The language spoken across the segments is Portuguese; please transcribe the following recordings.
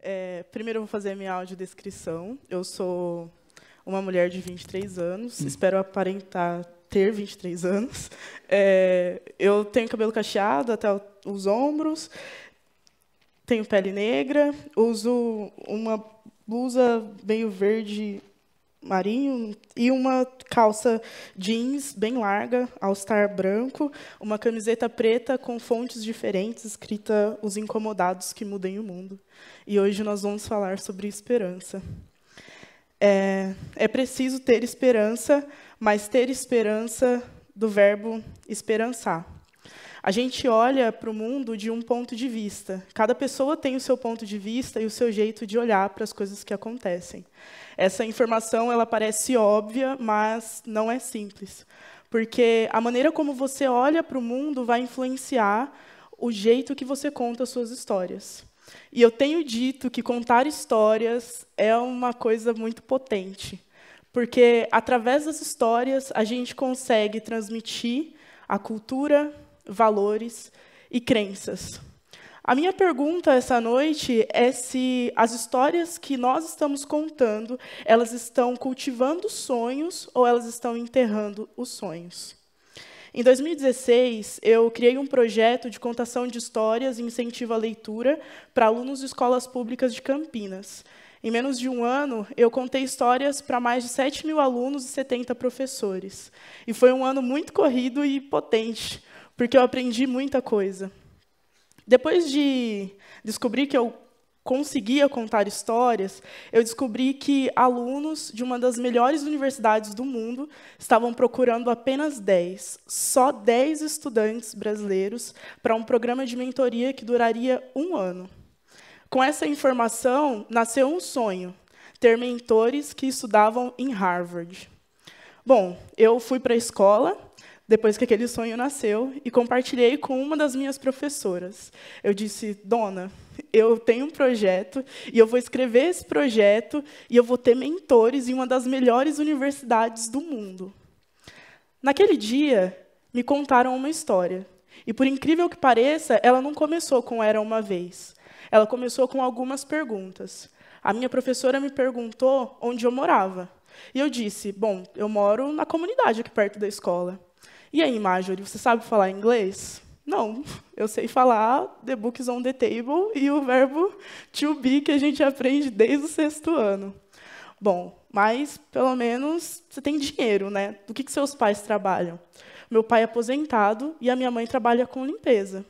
É, primeiro eu vou fazer a minha audiodescrição. Eu sou uma mulher de 23 anos, espero aparentar ter 23 anos. É, eu tenho cabelo cacheado até os ombros, tenho pele negra, uso uma blusa meio verde marinho e uma calça jeans bem larga, all-star branco, uma camiseta preta com fontes diferentes, escrita Os Incomodados que Mudem o Mundo. E hoje nós vamos falar sobre esperança. É, é preciso ter esperança, mas ter esperança do verbo esperançar. A gente olha para o mundo de um ponto de vista. Cada pessoa tem o seu ponto de vista e o seu jeito de olhar para as coisas que acontecem. Essa informação ela parece óbvia, mas não é simples, porque a maneira como você olha para o mundo vai influenciar o jeito que você conta as suas histórias. E eu tenho dito que contar histórias é uma coisa muito potente, porque através das histórias a gente consegue transmitir a cultura, valores e crenças. A minha pergunta essa noite é se as histórias que nós estamos contando, elas estão cultivando sonhos ou elas estão enterrando os sonhos. Em 2016, eu criei um projeto de contação de histórias e incentivo à leitura para alunos de escolas públicas de Campinas. Em menos de um ano, eu contei histórias para mais de 7 mil alunos e 70 professores. E foi um ano muito corrido e potente, porque eu aprendi muita coisa. Depois de descobrir que eu conseguia contar histórias, eu descobri que alunos de uma das melhores universidades do mundo estavam procurando apenas 10, só 10 estudantes brasileiros para um programa de mentoria que duraria um ano. Com essa informação, nasceu um sonho: ter mentores que estudavam em Harvard. Bom, eu fui para a escola depois que aquele sonho nasceu e compartilhei com uma das minhas professoras. Eu disse: "Dona, eu tenho um projeto e eu vou escrever esse projeto e eu vou ter mentores em uma das melhores universidades do mundo". Naquele dia, me contaram uma história. E por incrível que pareça, ela não começou com era uma vez. Ela começou com algumas perguntas. A minha professora me perguntou onde eu morava. E eu disse: "Bom, eu moro na comunidade aqui perto da escola". E aí, Marjorie, você sabe falar inglês? Não, eu sei falar the books on the table e o verbo to be que a gente aprende desde o sexto ano. Bom, mas pelo menos você tem dinheiro, né? Do que, que seus pais trabalham? Meu pai é aposentado e a minha mãe trabalha com limpeza.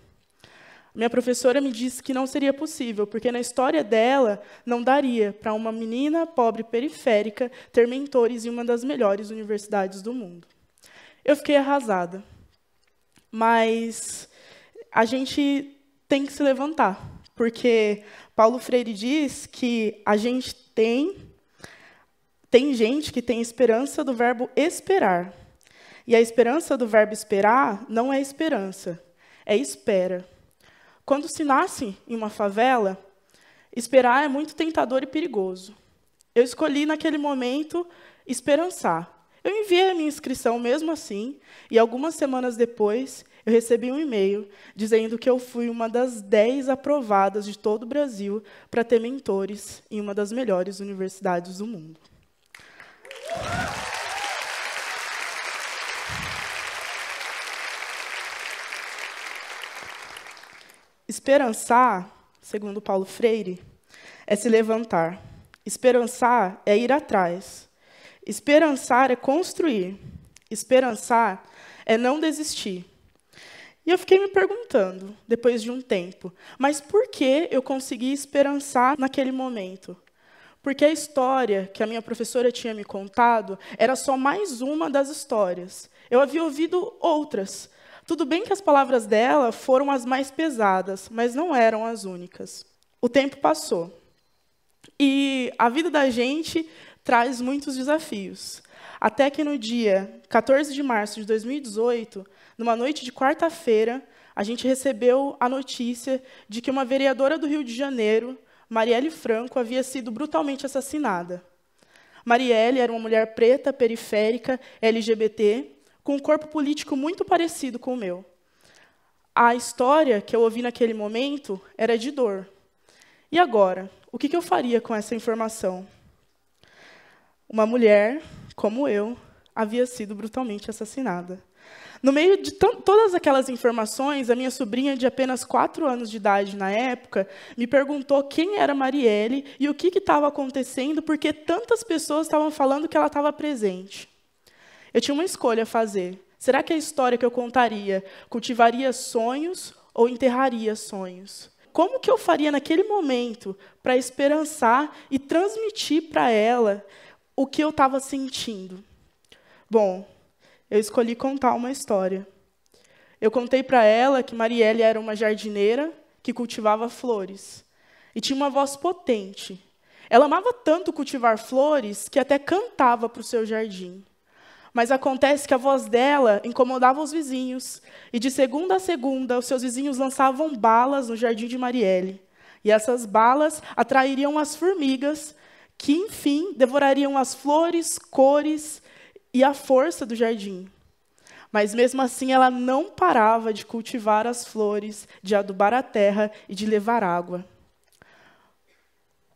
Minha professora me disse que não seria possível, porque na história dela não daria para uma menina pobre periférica ter mentores em uma das melhores universidades do mundo. Eu fiquei arrasada. Mas a gente tem que se levantar, porque Paulo Freire diz que a gente tem tem gente que tem esperança do verbo esperar. E a esperança do verbo esperar não é esperança, é espera. Quando se nasce em uma favela, esperar é muito tentador e perigoso. Eu escolhi naquele momento esperançar. Eu enviei a minha inscrição mesmo assim, e algumas semanas depois, eu recebi um e-mail dizendo que eu fui uma das 10 aprovadas de todo o Brasil para ter mentores em uma das melhores universidades do mundo. Esperançar, segundo Paulo Freire, é se levantar. Esperançar é ir atrás. Esperançar é construir. Esperançar é não desistir. E eu fiquei me perguntando, depois de um tempo, mas por que eu consegui esperançar naquele momento? Porque a história que a minha professora tinha me contado era só mais uma das histórias. Eu havia ouvido outras. Tudo bem que as palavras dela foram as mais pesadas, mas não eram as únicas. O tempo passou. E a vida da gente traz muitos desafios. Até que no dia 14 de março de 2018, numa noite de quarta-feira, a gente recebeu a notícia de que uma vereadora do Rio de Janeiro, Marielle Franco, havia sido brutalmente assassinada. Marielle era uma mulher preta, periférica, LGBT, com um corpo político muito parecido com o meu. A história que eu ouvi naquele momento era de dor. E agora? O que eu faria com essa informação? Uma mulher, como eu, havia sido brutalmente assassinada. No meio de todas aquelas informações, a minha sobrinha, de apenas quatro anos de idade na época, me perguntou quem era Marielle e o que estava acontecendo, porque tantas pessoas estavam falando que ela estava presente. Eu tinha uma escolha a fazer. Será que a história que eu contaria cultivaria sonhos ou enterraria sonhos? Como que eu faria naquele momento para esperançar e transmitir para ela o que eu estava sentindo? Bom, eu escolhi contar uma história. Eu contei para ela que Marielle era uma jardineira que cultivava flores e tinha uma voz potente. Ela amava tanto cultivar flores que até cantava para o seu jardim. Mas acontece que a voz dela incomodava os vizinhos, e de segunda a segunda, os seus vizinhos lançavam balas no jardim de Marielle. E essas balas atrairiam as formigas, que, enfim, devorariam as flores, cores e a força do jardim. Mas mesmo assim ela não parava de cultivar as flores, de adubar a terra e de levar água.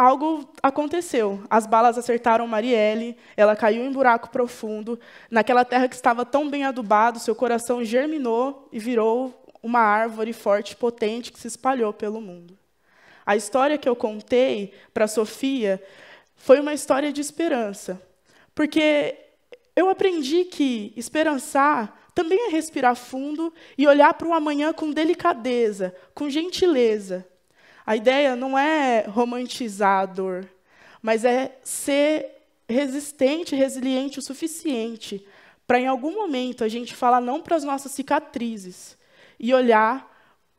Algo aconteceu. As balas acertaram Marielle, ela caiu em buraco profundo. Naquela terra que estava tão bem adubada, seu coração germinou e virou uma árvore forte e potente que se espalhou pelo mundo. A história que eu contei para Sofia foi uma história de esperança, porque eu aprendi que esperançar também é respirar fundo e olhar para o amanhã com delicadeza, com gentileza. A ideia não é romantizar a dor, mas é ser resistente, resiliente o suficiente para, em algum momento, a gente falar não para as nossas cicatrizes e olhar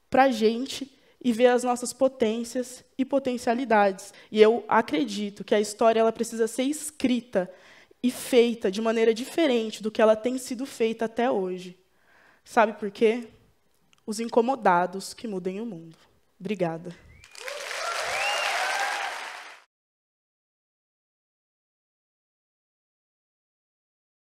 para a gente e ver as nossas potências e potencialidades. E eu acredito que a história ela precisa ser escrita e feita de maneira diferente do que ela tem sido feita até hoje. Sabe por quê? Os incomodados que mudem o mundo. Obrigada.